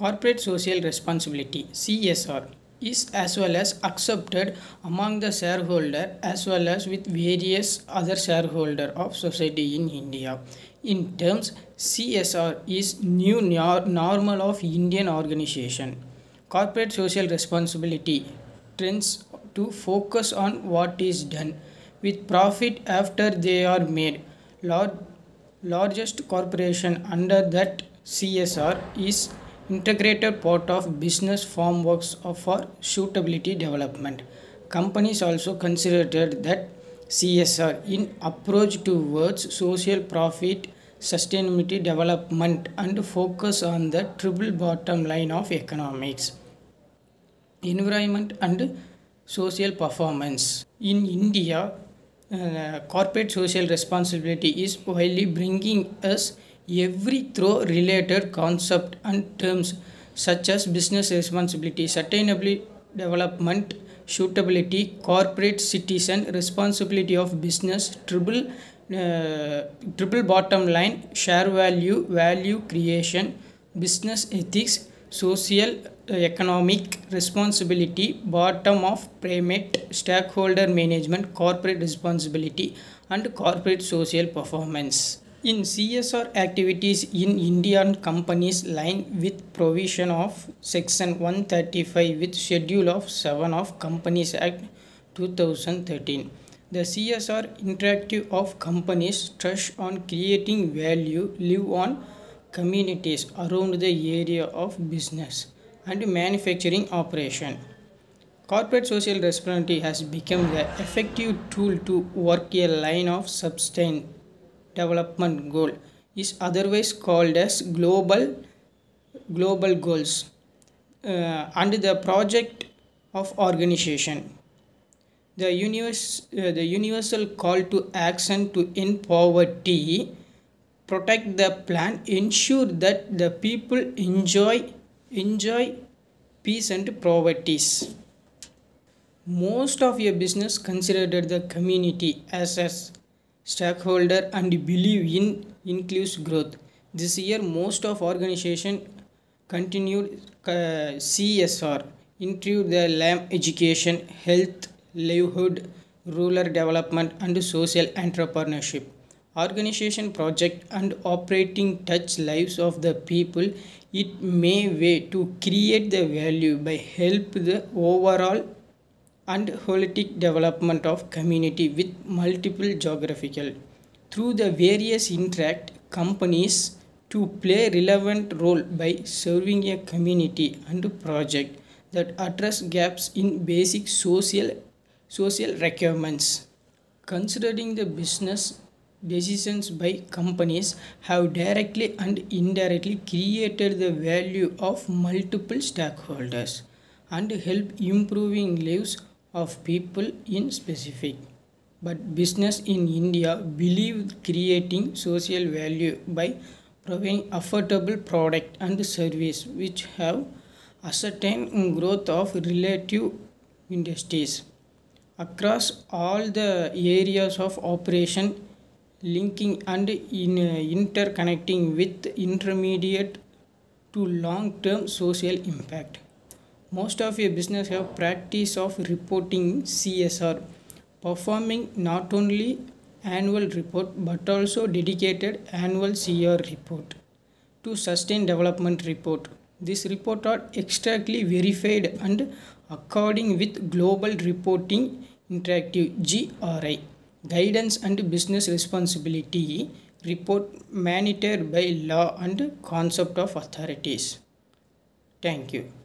Corporate social responsibility CSR is as well as accepted among the shareholder as well as with various other shareholder of society in India. In terms, CSR is new nor- normal of Indian organization. Corporate social responsibility tends to focus on what is done with profit after they are made. Large, largest corporation under that CSR is integrated part of business frameworks for suitability development. Companies also considered that CSR in approach towards social profit, sustainability development and focus on the triple bottom line of economics environment and social performance. In India, uh, corporate social responsibility is widely bringing us every through related concept and terms such as business responsibility, sustainability development, suitability, corporate citizen responsibility of business, triple uh, triple bottom line, share value, value creation, business ethics, social uh, economic responsibility, bottom of pyramid, stakeholder management, corporate responsibility, and corporate social performance. In CSR activities in Indian companies line with provision of section 135 with schedule of 7 of Companies Act 2013. The CSR interactive of companies stress on creating value live on communities around the area of business and manufacturing operation. Corporate social responsibility has become the effective tool to work a line of sustain development goal is otherwise called as global global goals uh, and the project of organization. The universe uh, the universal call to action to end poverty protect the plant ensure that the people enjoy enjoy peace and properties. Most of your business considered the community as a stakeholder and believe in inclusive growth. This year most of organization continued uh, csr into the lamb education health livelihood rural development and social entrepreneurship. Organization project and operating touch lives of the people. It may way to create the value by help the overall and holistic development of community with multiple geographical. Through the various interact companies to play relevant role by serving a community and project that address gaps in basic social social requirements. Considering the business decisions by companies have directly and indirectly created the value of multiple stakeholders and help improving lives of people in specific. But business in india believe creating social value by providing affordable product and service which have ascertained growth of relative industries across all the areas of operation linking and in, interconnecting with intermediate to long term social impact most of your business have practice of reporting csr performing not only annual report but also dedicated annual cr report to sustain development report. This report are extractly verified and according with global reporting initiative gri guidance and business responsibility report mandated by law and concept of authorities. Thank you